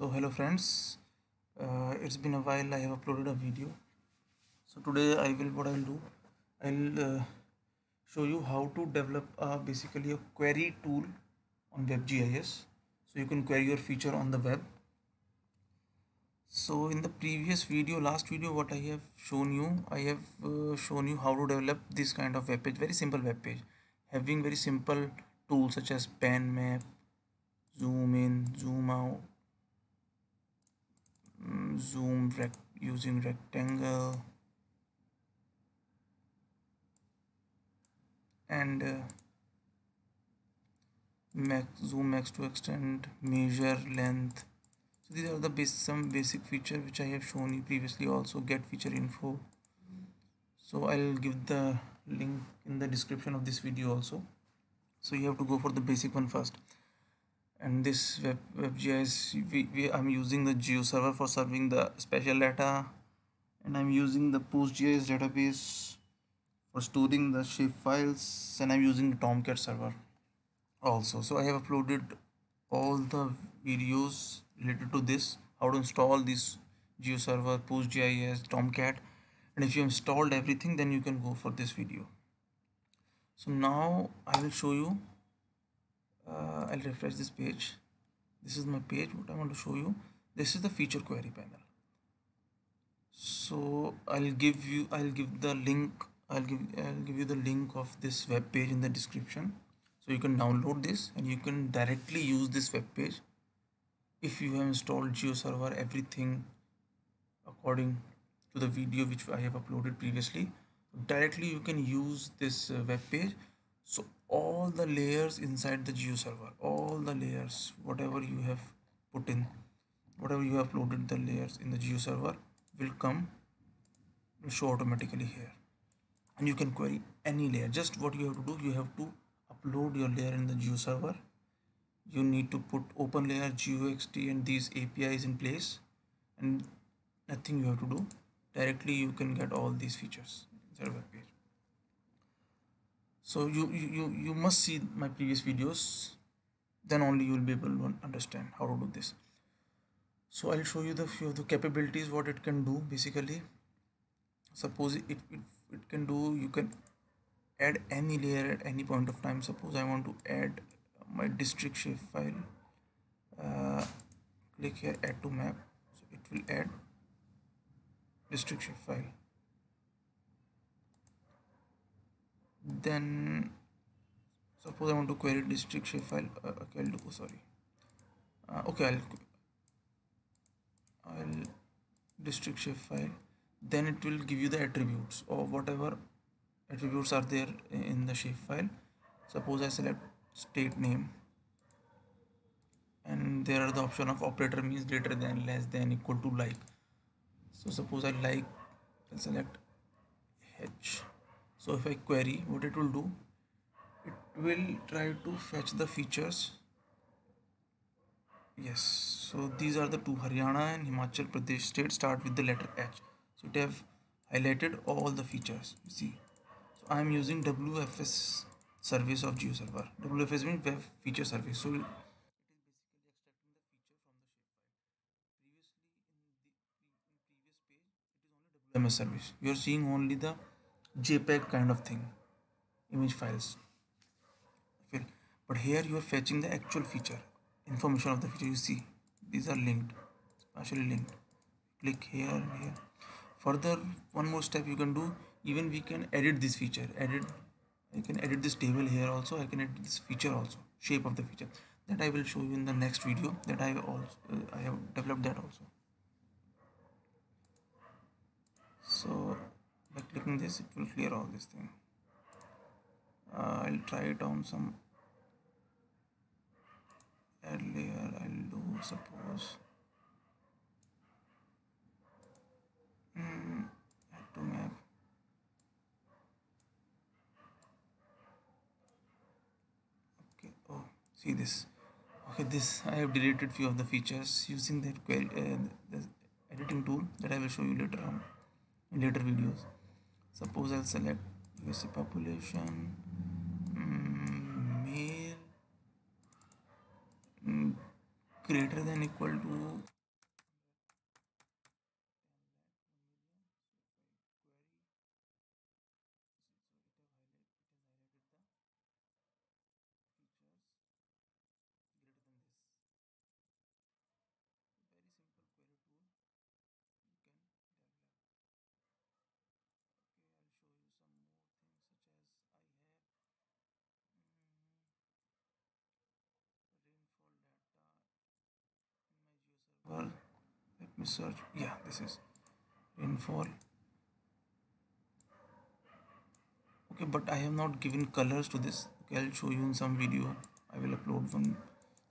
so hello friends. Uh, it's been a while i have uploaded a video. So today i will what i'll do i'll uh, show you how to develop uh, basically a query tool on webgis so you can query your feature on the web. So in the previous video last video what i have shown you i have uh, shown you how to develop this kind of web page. Very simple web page. Having very simple tools such as pen map zoom in zoom out zoom rec using rectangle. And uh, max zoom max to extend measure length. So these are the base some basic feature which i have shown you previously also get feature info. So i'll give the link in the description of this video also. So you have to go for the basic one first and this web WebGIS we, we I'm using the geo server for serving the special data. And I'm using the PostGIS database for storing the shape files. And I'm using the Tomcat server also. So I have uploaded all the videos related to this how to install this geo server PostGIS Tomcat. And if you installed everything then you can go for this video. So now I will show you uh, I'll refresh this page. This is my page. What I want to show you this is the feature query panel. So I'll give you I'll give the link I'll give I'll give you the link of this web page in the description. So you can download this and you can directly use this web page if you have installed GeoServer everything according to the video which I have uploaded previously. Directly you can use this uh, web page. So all the layers inside the geo server all the layers whatever you have put in whatever you have loaded the layers in the geo server will come will show automatically here. And you can query any layer just what you have to do you have to upload your layer in the geo server. You need to put open layer GeoExt and these apis in place and nothing you have to do. Directly you can get all these features inside web page so you you you must see my previous videos. Then only you will be able to understand how to do this. So i'll show you the few of the capabilities what it can do basically. Suppose it, it, it can do you can add any layer at any point of time. Suppose i want to add my district shape file. Uh, click here add to map. So it will add district shape file then suppose I want to query district shape file uh, okay I'll do oh, sorry. Uh, okay I'll I'll district shape file. Then it will give you the attributes or whatever attributes are there in the shape file. Suppose I select state name and there are the option of operator means greater than less than equal to like. So suppose I like select h so if I query what it will do it will try to fetch the features. Yes. So these are the two Haryana and Himachal Pradesh state start with the letter H. So it have highlighted all the features you see. So I am using WFS service of GeoServer WFS means web feature service. So it is basically extracting the feature from the shape previously in the in previous page it is only WMS service. You are seeing only the jpeg kind of thing image files. But here you are fetching the actual feature information of the feature. You see these are linked partially linked. Click here and here. Further one more step you can do. Even we can edit this feature. Edit I can edit this table here also. I can edit this feature also shape of the feature. That I will show you in the next video that I also uh, I have developed that also. So by clicking this it will clear all this thing. Uh, I'll try it on some add layer I'll do suppose. Mm, add to map. Okay oh see this. Okay this I have deleted few of the features using that query uh, the editing tool that I will show you later on in later videos suppose I'll select USA population mm, male mm, greater than equal to well let me search yeah this is rainfall okay but I have not given colors to this. Okay I'll show you in some video. I will upload one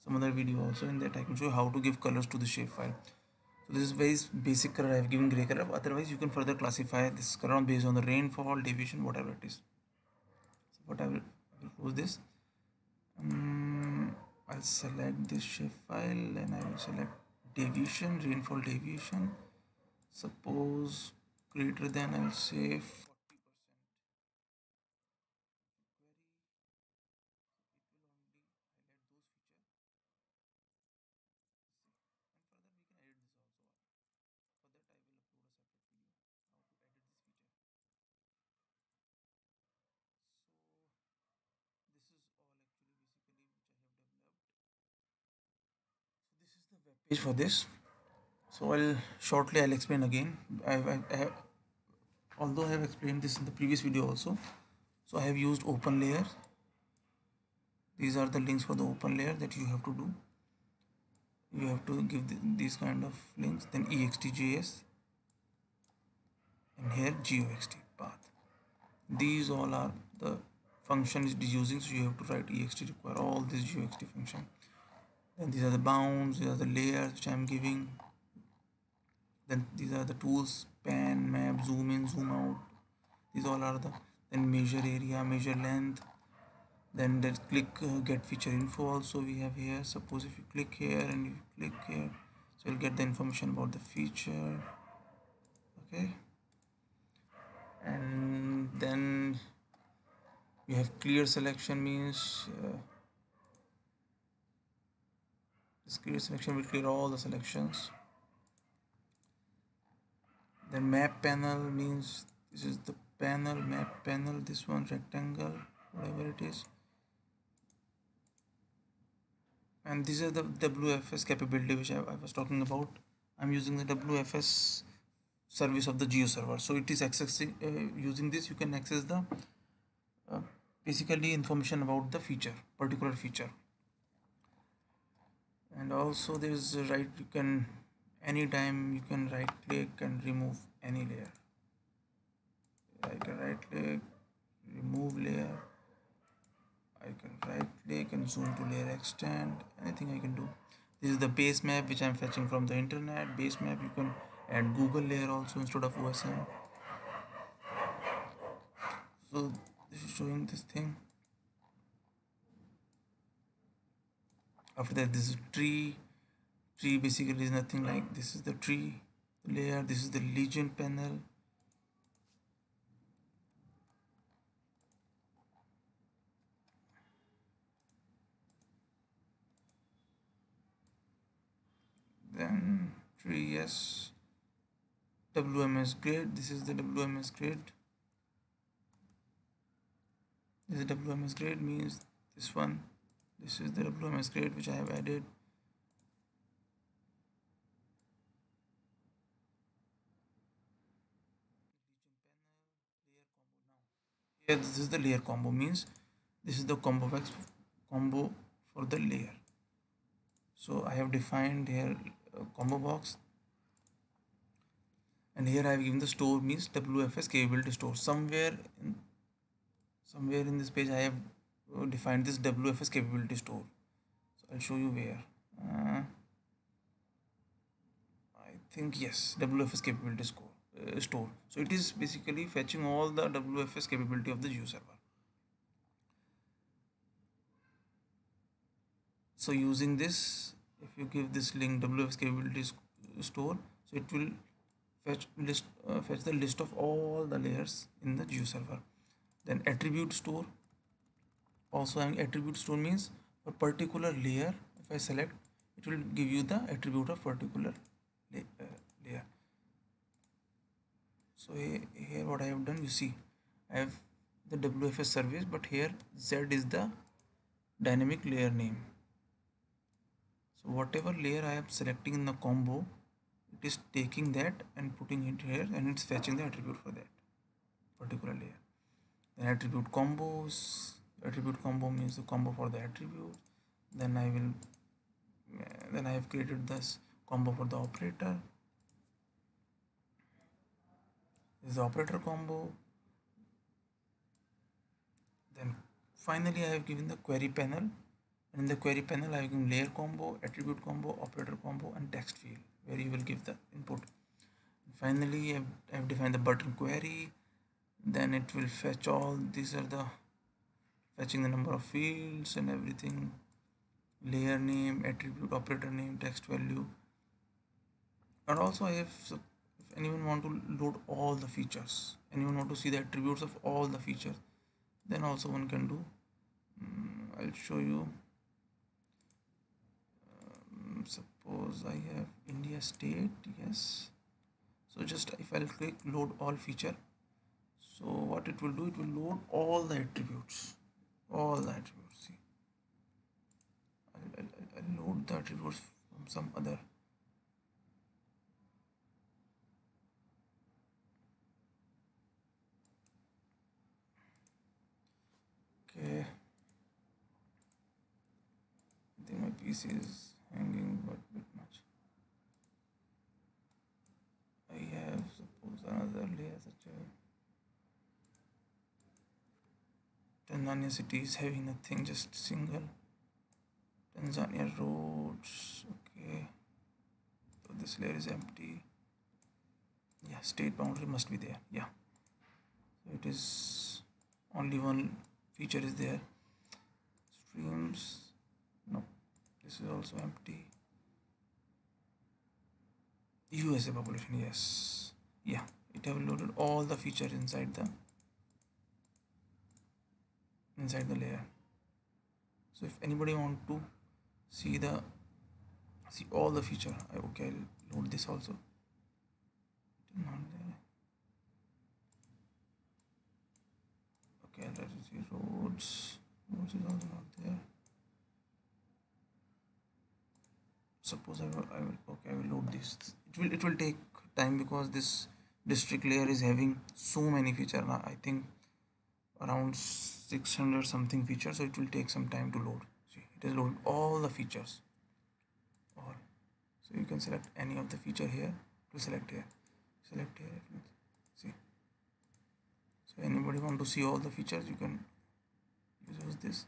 some other video also in that I can show you how to give colors to the shapefile so this is very basic color I have given gray color. Otherwise you can further classify this color based on the rainfall deviation whatever it is. So what I will, I will close this. Um, I'll select this shapefile and I will select deviation rainfall deviation suppose greater than I'll say page for this. So I'll shortly I'll explain again. I, I, I have, although I have explained this in the previous video also so I have used open layer. These are the links for the open layer that you have to do. You have to give the, these kind of links then extjs and here GeoExt path. These all are the function is using so you have to write ext require all this GeoExt function then these are the bounds these are the layers which i'm giving. Then these are the tools pan map zoom in zoom out. These all are the then measure area measure length. Then let's click uh, get feature info also we have here. Suppose if you click here and you click here so you'll get the information about the feature. Okay? And then we have clear selection means uh, clear selection will clear all the selections. The map panel means this is the panel map panel this one rectangle whatever it is. And this is the WFS capability which I, I was talking about. I'm using the WFS service of the geo server. So it is accessing uh, using this you can access the uh, basically information about the feature particular feature and also there is a right you can anytime you can right click and remove any layer. I can right click remove layer. I can right click and zoom to layer extend anything I can do. This is the base map which I'm fetching from the internet. Base map you can add Google layer also instead of OSM so this is showing this thing after that this is tree. Tree basically is nothing like this is the tree layer this is the legend panel. Then tree yes. WMS grid this is the WMS grid this is WMS grid means this one this is the WMS grid which I have added. Here this is the layer combo means this is the combo box combo for the layer. So I have defined here combo box. And here I have given the store means WFS capability store. Somewhere in somewhere in this page I have defined this WFS capability store. So I'll show you where. Uh, I think yes, WFS capability score, uh, store. So it is basically fetching all the WFS capability of the Geo server. So using this, if you give this link WFS capability store, so it will fetch list uh, fetch the list of all the layers in the Geo server. Then attribute store also having attribute store means a particular layer if I select it will give you the attribute of particular la uh, layer. So here, here what I have done you see I have the WFS service but here Z is the dynamic layer name. So whatever layer I am selecting in the combo it is taking that and putting it here and it's fetching the attribute for that particular layer. Then attribute combos attribute combo means the combo for the attribute. Then I will then I have created this combo for the operator. This is the operator combo. Then finally I have given the query panel. In the query panel I have given layer combo attribute combo operator combo and text field where you will give the input. Finally I have defined the button query. Then it will fetch all these are the fetching the number of fields and everything. Layer name attribute operator name text value. And also I have if anyone want to load all the features anyone want to see the attributes of all the features then also one can do. Um, I'll show you. Um, suppose I have India state yes. So just if I'll click load all feature so what it will do it will load all the attributes all the attributes I'll, I'll, I'll load the attributes from some other okay. I think my PC is hanging but bit much. I have suppose another layer such a Tanzania city is having nothing just single. Tanzania roads okay. So this layer is empty. Yeah state boundary must be there yeah. So it is only one feature is there. Streams no this is also empty. USA population yes. Yeah it have loaded all the features inside the inside the layer. So if anybody want to see the see all the feature I, okay I'll load this also. Not there. Okay let us see roads. Roads is also not there. Suppose I will, I will okay I will load this. It will it will take time because this district layer is having so many feature now I think around 600 something features so it will take some time to load. See, it has loaded all the features. So you can select any of the feature here to select here. Select here see. So anybody want to see all the features you can use this.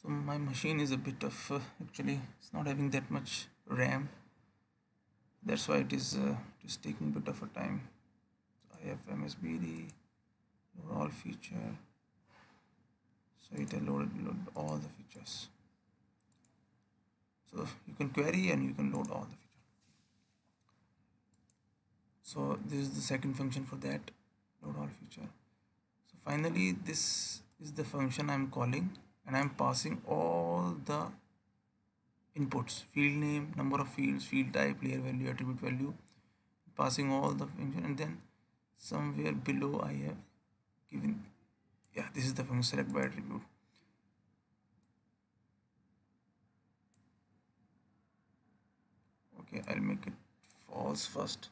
So my machine is a bit of uh, actually it's not having that much ram. That's why it is uh, is taking a bit of a time. So i have msbd all feature. So it loaded load all the features. So you can query and you can load all the features. So this is the second function for that load all feature. So finally this is the function i'm calling and i'm passing all the inputs field name number of fields field type layer value attribute value passing all the function and then somewhere below i have given yeah this is the function select by attribute okay I'll make it false first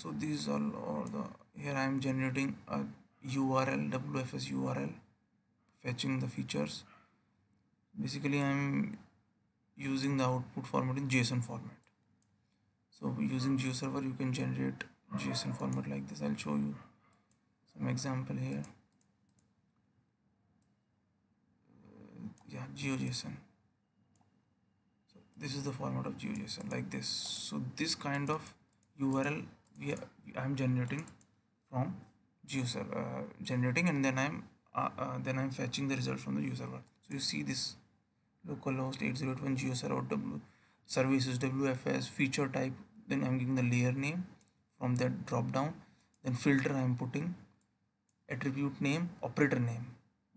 so these all are the here I am generating a URL WFS URL fetching the features. Basically I'm using the output format in JSON format. So using GeoServer you can generate JSON format like this. I'll show you some example here. Yeah, geojson so this is the format of geojson like this. So this kind of url we are, i'm generating from geoserver uh, generating and then i'm uh, uh, then i'm fetching the result from the geoserver so you see this localhost 8081 geoserver w services wfs feature type then i'm giving the layer name from that drop down then filter i'm putting attribute name operator name.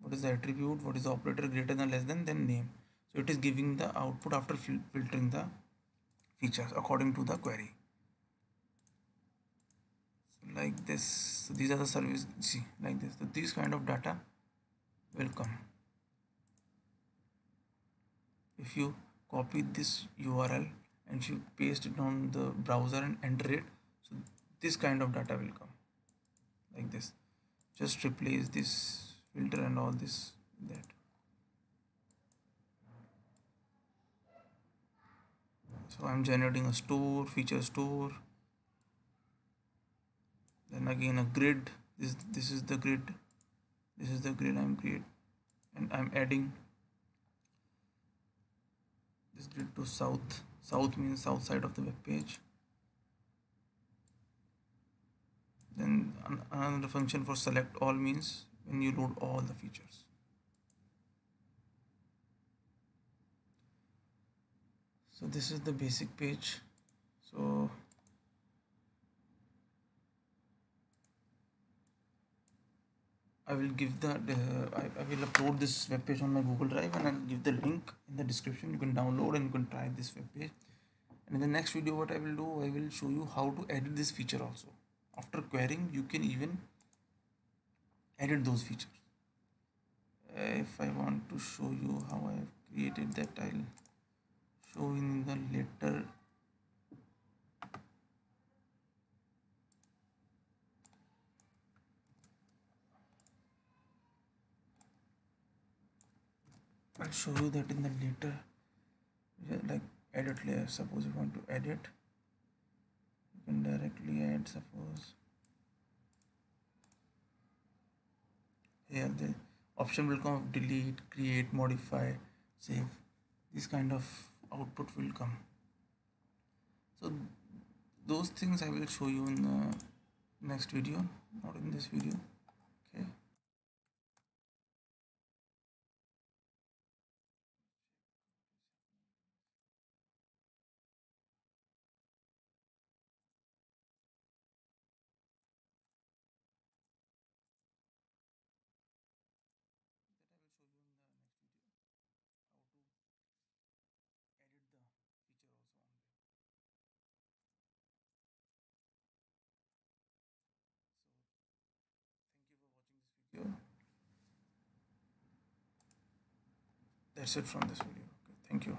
What is the attribute? What is the operator greater than less than? Then name. So it is giving the output after fil filtering the features according to the query like this. So these are the service see like this. So these kind of data will come. If you copy this url and if you paste it on the browser and enter it so this kind of data will come. Like this. Just replace this filter and all this that. So i'm generating a store feature store again a grid. This this is the grid. This is the grid i'm create and i'm adding this grid to south. South means south side of the web page. Then another function for select all means when you load all the features. So this is the basic page. So I will give the uh, I, I will upload this web page on my Google Drive and I'll give the link in the description. You can download and you can try this web page. And in the next video what I will do I will show you how to edit this feature also. After querying you can even edit those features. If I want to show you how I have created that I'll show in the later I'll show you that in the later like edit layer. Suppose you want to edit you can directly add suppose. Here the option will come delete create modify save. This kind of output will come. So those things i will show you in the next video not in this video okay that's it from this video. Okay, thank you